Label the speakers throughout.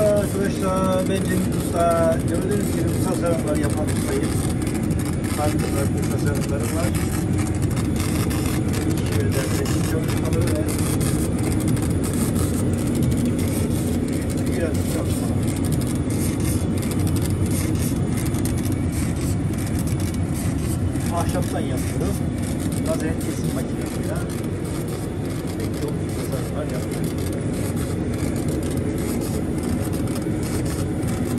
Speaker 1: Arkadaşlar ben Cengiz Usta. Gördüğünüz gibi bu tasarımlar yapan ustayım. Farklı farklı tasarımlarım var. Şöyle resim çalışmaları ve biraz çalışmalar. Ahşaptan yapıyorum. Lazer kesim makinesiyle. Pek çok tasarımlar yapıyorum.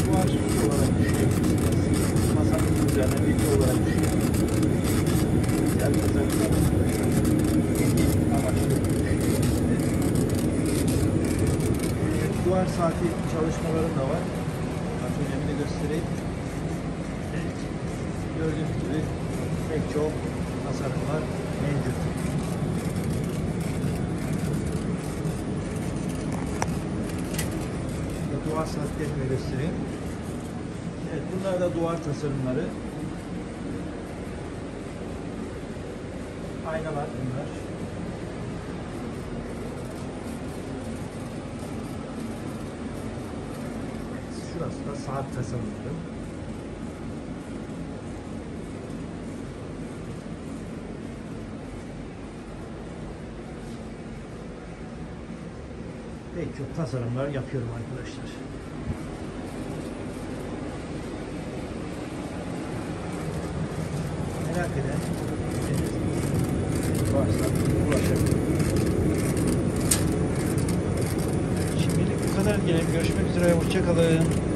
Speaker 1: Duvar olarak düşünebilirsiniz. Masanın Duvar saati çalışmalarım da var. Bak önemli göstereyim. Gördüğünüz gibi pek çok tasarımlar mevcut. Duvar saatlerini göstereyim. Evet bunlar da duvar tasarımları. Aynalar bunlar. Şurası da saat tasarımları. Pek çok tasarımlar yapıyorum arkadaşlar. Merak eden varsa ulaşabilir. Şimdilik bu kadar diyelim. Görüşmek üzere. Hoşçakalın.